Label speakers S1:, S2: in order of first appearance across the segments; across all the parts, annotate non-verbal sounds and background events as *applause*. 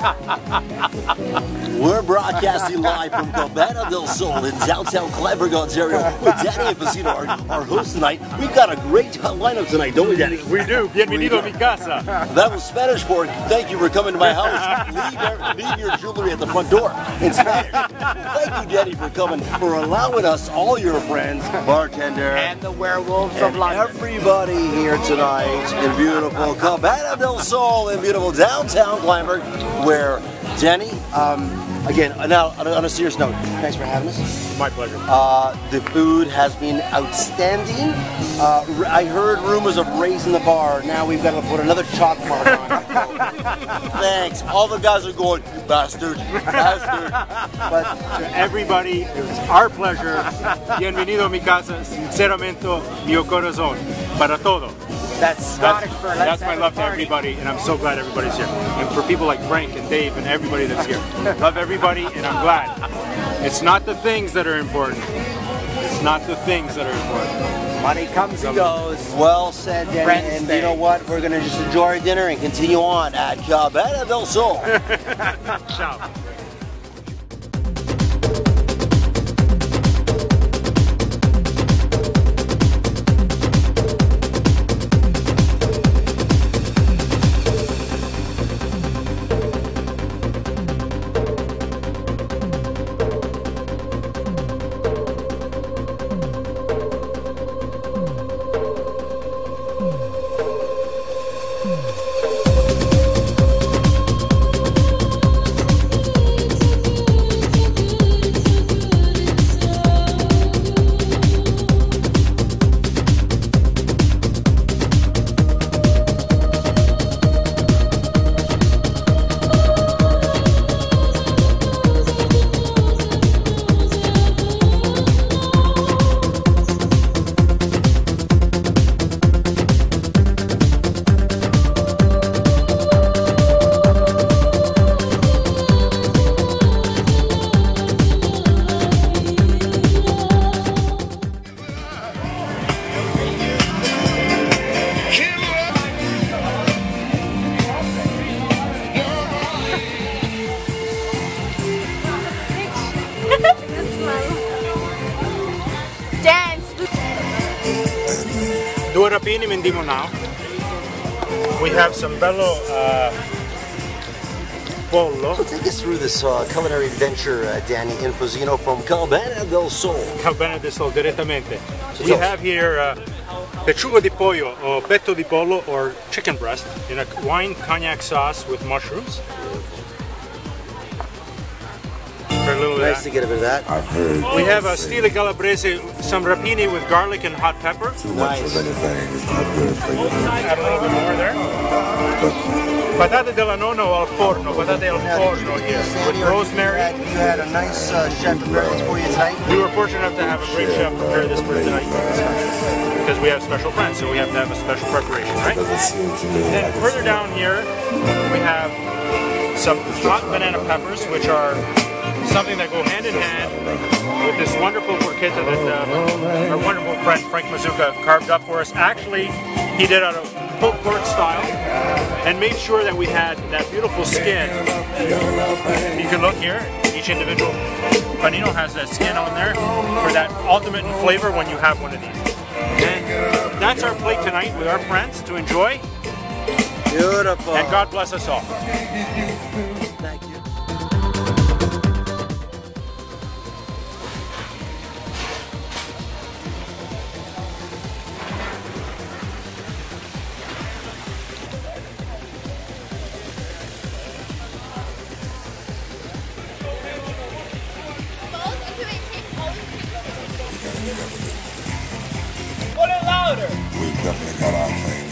S1: ハハハ *laughs* We're broadcasting live from Cabana del Sol in downtown Kleinburg, Ontario with Danny Infusino, our, our host tonight. We've got a great lineup tonight, don't we, Danny?
S2: We do. Bienvenido a mi casa.
S1: That was Spanish for thank you for coming to my house. leave, leave, your jewelry at the front door in Spanish. Thank you, Danny, for coming, for allowing us, all your friends, bartender,
S3: and the werewolves
S1: and
S3: of London.
S1: everybody here tonight in beautiful Cabana del Sol in beautiful downtown Kleinburg, where Danny, um, again, now on a serious note, thanks for having us.
S2: My pleasure.
S1: Uh, the food has been outstanding. Uh, I heard rumors of raising the bar. Now we've got to put another chalk mark on it. *laughs* Thanks. All the guys are going, you bastard, bastard.
S2: But to everybody, it was our pleasure. Bienvenido a mi casa, sinceramente, mio corazón, para todo.
S3: That's Scottish
S2: that's, that's my love to everybody, and I'm so glad everybody's here. And for people like Frank and Dave and everybody that's here. *laughs* love everybody, and I'm glad. It's not the things that are important. It's not the things that are important.
S3: Money comes and goes.
S1: Well said, Danny.
S3: Friends
S1: and
S3: stay.
S1: you know what? We're going to just enjoy our dinner and continue on at Cabana del Sol.
S2: Ciao. Due rapini mendimo now. We have some bello uh, pollo.
S1: So take us through this uh, culinary adventure, uh, Danny Infusino from Cabana del Sol.
S2: Cabana del Sol direttamente.
S1: So
S2: We have here uh, pechuga di pollo or petto di pollo or chicken breast in a wine cognac sauce with mushrooms. For little
S1: Nice to get a bit of that.
S4: I've heard.
S2: We have a stile calabrese, some rapini with garlic and hot pepper.
S4: Too much of anything is not good for you.
S2: Add a little bit more there. Patate della nonno al forno, patate al forno here with
S1: You
S2: rosemary.
S1: had, you had a nice uh, chef prepare this for you tonight.
S2: We were fortunate enough to have a great chef prepare this for tonight because we have special friends, so we have to have a special preparation, right?
S4: Doesn't seem to me
S2: Then further down here, we have some hot banana peppers, which are something that go hand in hand with this wonderful porchetta that uh, our wonderful friend Frank Mazzuca carved up for us. Actually, he did it out of pulled pork style and made sure that we had that beautiful skin. You can look here, each individual panino has that skin on there for that ultimate flavor when you have one of these. And that's our plate tonight with our friends to enjoy.
S1: Beautiful.
S2: And God bless us all.
S4: We've definitely got our thing.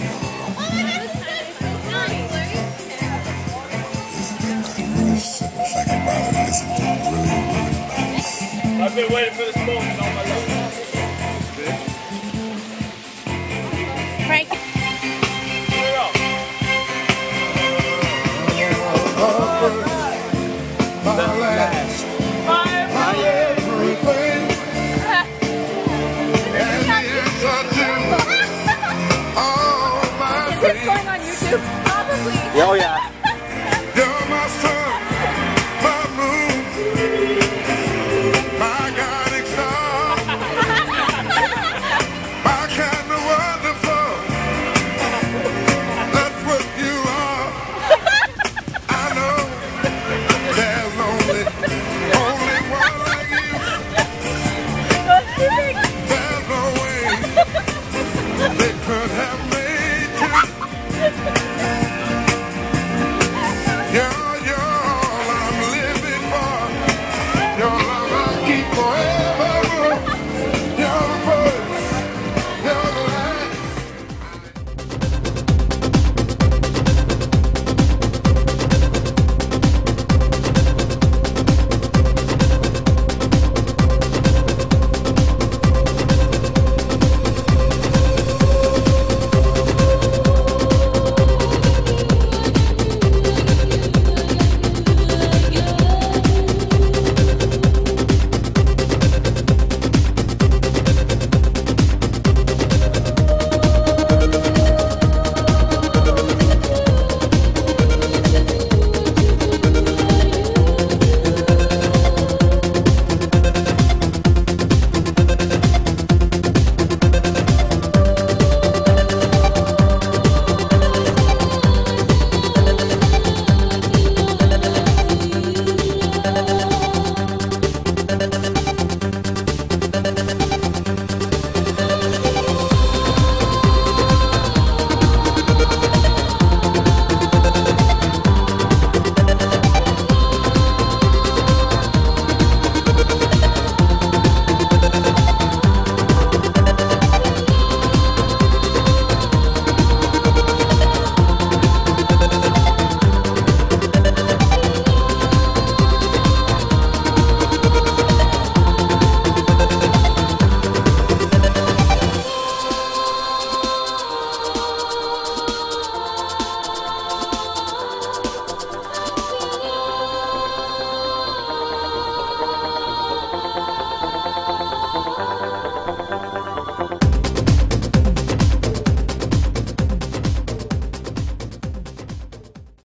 S4: Just sit and think about it. Listen to it. Really, really nice.
S2: I've been waiting for this moment all my life.